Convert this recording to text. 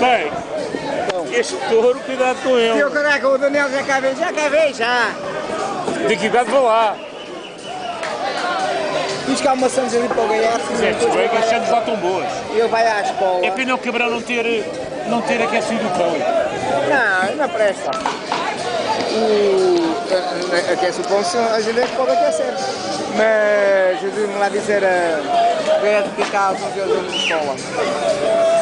Bem, Este touro, cuidado com E ele. É eu, caraca, o Daniel já cavei já acabei já. De que idade vou lá. Diz que há maçãs ali para ganhar. gaiato. Zé, depois as ele vai- já lá tão boas. Ele vai à escola. É pena o Cabral não ter, não ter aquecido o pão. Não, não presta. O, eh, eh, aquece o pão, se- às vezes pode aquecer. Mas eu me lá dizer eh, a ver é de cá com que eles de escola.